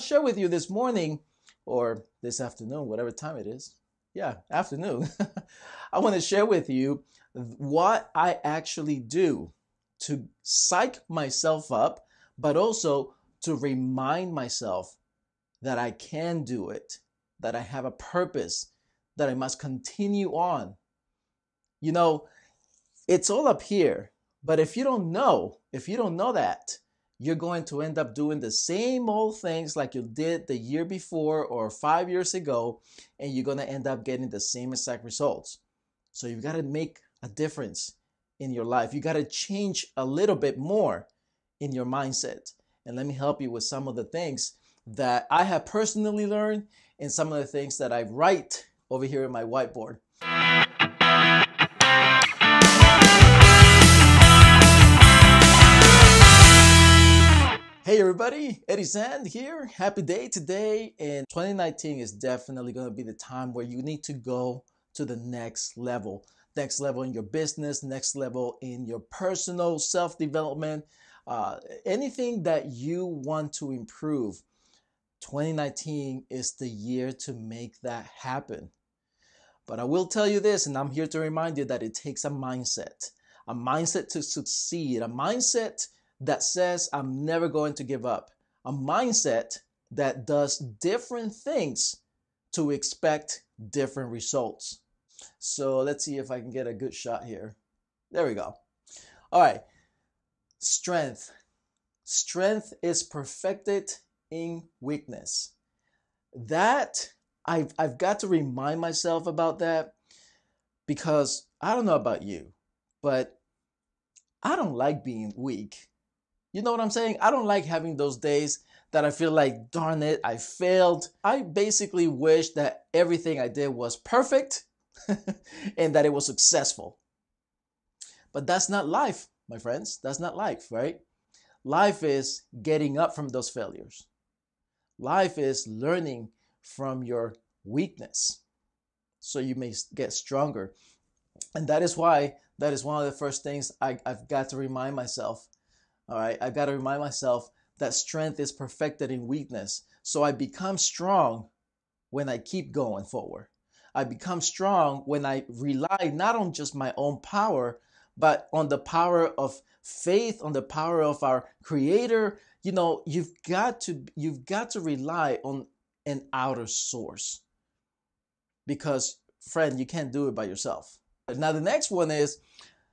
to share with you this morning or this afternoon, whatever time it is. Yeah, afternoon. I want to share with you what I actually do to psych myself up, but also to remind myself that I can do it, that I have a purpose, that I must continue on. You know, it's all up here, but if you don't know, if you don't know that, you're going to end up doing the same old things like you did the year before or five years ago, and you're going to end up getting the same exact results. So you've got to make a difference in your life. You got to change a little bit more in your mindset. And let me help you with some of the things that I have personally learned and some of the things that I write over here in my whiteboard. Everybody, Eddie Sand here. Happy day today. And 2019 is definitely going to be the time where you need to go to the next level. Next level in your business, next level in your personal self development, uh, anything that you want to improve. 2019 is the year to make that happen. But I will tell you this, and I'm here to remind you that it takes a mindset, a mindset to succeed, a mindset that says, I'm never going to give up, a mindset that does different things to expect different results. So let's see if I can get a good shot here. There we go. All right. Strength. Strength is perfected in weakness. That I've, I've got to remind myself about that because I don't know about you, but I don't like being weak. You know what I'm saying? I don't like having those days that I feel like, darn it, I failed. I basically wish that everything I did was perfect and that it was successful. But that's not life, my friends. That's not life, right? Life is getting up from those failures. Life is learning from your weakness so you may get stronger. And that is why that is one of the first things I, have got to remind myself. All right, I've got to remind myself that strength is perfected in weakness. So I become strong when I keep going forward. I become strong when I rely not on just my own power, but on the power of faith, on the power of our creator, you know you've got to you've got to rely on an outer source. Because friend you can't do it by yourself. Now the next one is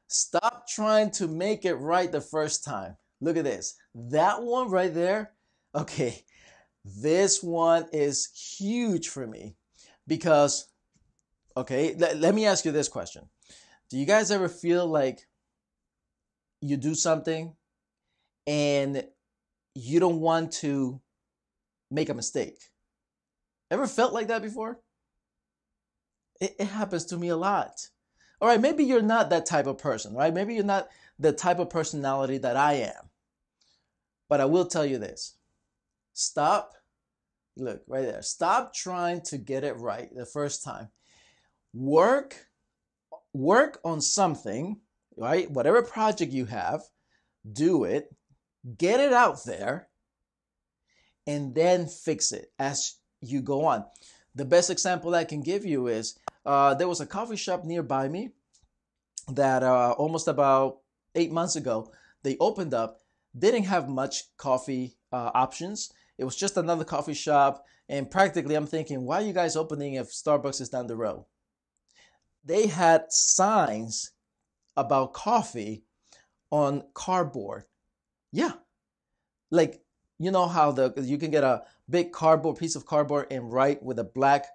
stop trying to make it right the first time look at this that one right there okay this one is huge for me because okay let, let me ask you this question do you guys ever feel like you do something and you don't want to make a mistake. Ever felt like that before? It, it, happens to me a lot. All right, maybe you're not that type of person, right? Maybe you're not the type of personality that I am. But I will tell you this stop, look right there, stop trying to get it right the first time. Work, work on something, right? Whatever project you have, do it get it out there, and then fix it as you go on. The best example I can give you is uh, there was a coffee shop nearby me that uh, almost about eight months ago they opened up. Didn't have much coffee uh, options. It was just another coffee shop, and practically I'm thinking, why are you guys opening if Starbucks is down the road? They had signs about coffee on cardboard yeah. Like, you know how the you can get a big cardboard piece of cardboard and write with a black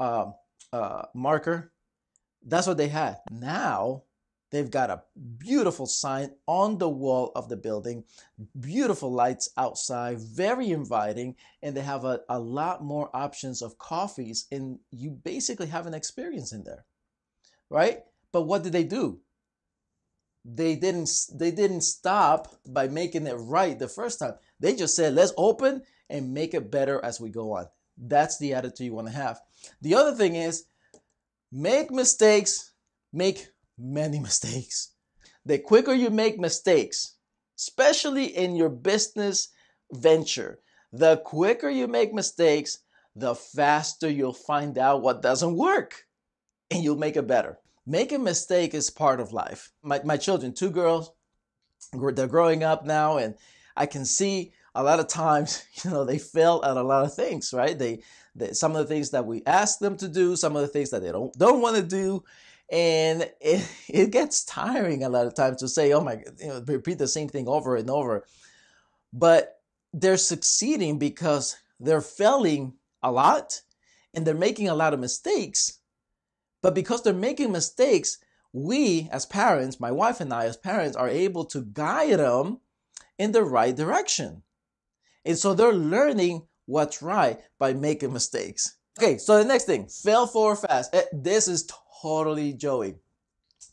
uh, uh, marker. That's what they had. Now they've got a beautiful sign on the wall of the building, beautiful lights outside, very inviting, and they have a, a lot more options of coffees, and you basically have an experience in there, right? But what did they do? they didn't they didn't stop by making it right the first time. They just said, "Let's open and make it better as we go on." That's the attitude you want to have. The other thing is make mistakes, make many mistakes. The quicker you make mistakes, especially in your business venture, The quicker you make mistakes, the faster you'll find out what doesn't work and you'll make it better. Making a mistake is part of life. My, my children, two girls, they're growing up now and I can see a lot of times, you know, they fail at a lot of things, right? They, they some of the things that we ask them to do, some of the things that they don't don't want to do, and it, it gets tiring a lot of times to say, "Oh my," you know, repeat the same thing over and over. But they're succeeding because they're failing a lot and they're making a lot of mistakes. But because they're making mistakes, we as parents, my wife and I as parents, are able to guide them in the right direction. And so they're learning what's right by making mistakes. Okay, so the next thing, fail forward fast. Eh, this is totally Joey.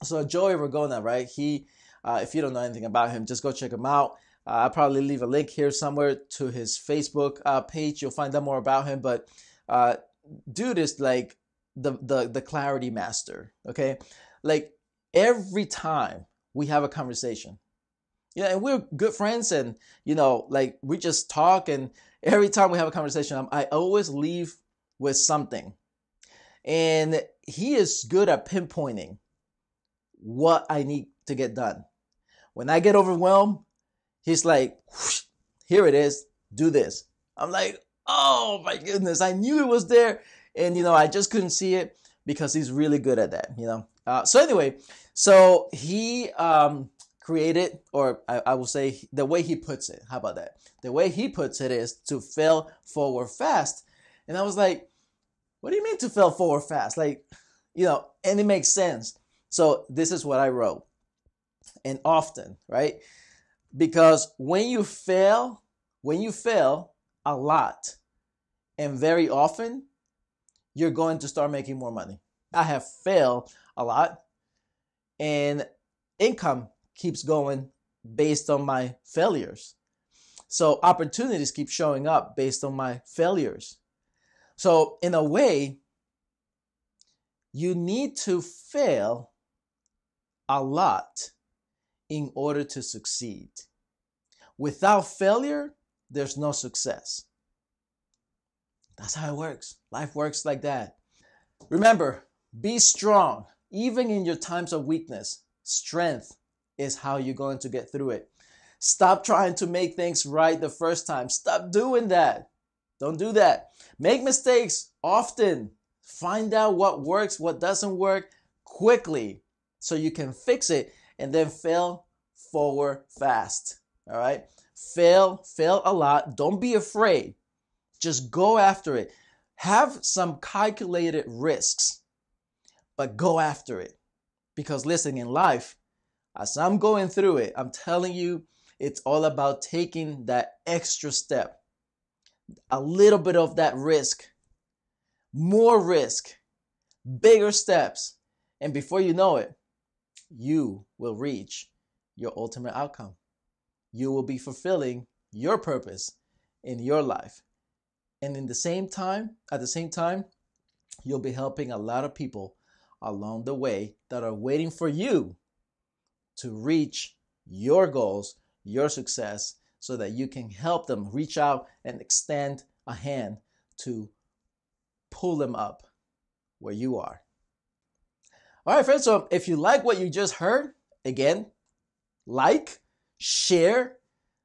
So Joey Ragona, right? He, uh, if you don't know anything about him, just go check him out. Uh, I'll probably leave a link here somewhere to his Facebook uh, page. You'll find out more about him. But uh, dude is like the the the clarity master. Okay, like every time we have a conversation, yeah, and we're good friends, and you know, like we just talk, and every time we have a conversation, I always leave with something, and he is good at pinpointing what I need to get done. When I get overwhelmed, he's like, "Here it is, do this." I'm like, "Oh my goodness, I knew it was there," and you know, I just couldn't see it because he's really good at that. You know. Uh, so anyway, so he um, created, or I, I will say the way he puts it. How about that? The way he puts it is to fail forward fast. And I was like, what do you mean to fail forward fast? Like, you know, and it makes sense. So this is what I wrote. And often, right? Because when you fail, when you fail a lot and very often, you're going to start making more money. I have failed a lot and income keeps going based on my failures. So opportunities keep showing up based on my failures. So, in a way, you need to fail a lot in order to succeed. Without failure, there's no success. That's how it works. Life works like that. Remember, be strong, even in your times of weakness. Strength is how you're going to get through it. Stop trying to make things right the first time. Stop doing that. Don't do that. Make mistakes often. Find out what works, what doesn't work quickly so you can fix it and then fail forward fast. All right? Fail, fail a lot. Don't be afraid. Just go after it. Have some calculated risks, but go after it. Because listen, in life, as I'm going through it, I'm telling you, it's all about taking that extra step, a little bit of that risk, more risk, bigger steps. And before you know it, you will reach your ultimate outcome. You will be fulfilling your purpose in your life. And in the same time, at the same time, you'll be helping a lot of people along the way that are waiting for you to reach your goals, your success, so that you can help them reach out and extend a hand to pull them up where you are. All right, friends. So if you like what you just heard, again, like, share,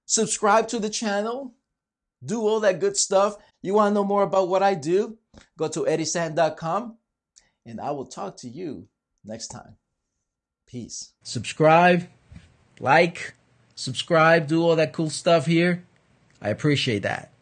subscribe to the channel, do all that good stuff. You want to know more about what I do? Go to eddiesand.com and I will talk to you next time. Peace. Subscribe, like, subscribe, do all that cool stuff here. I appreciate that.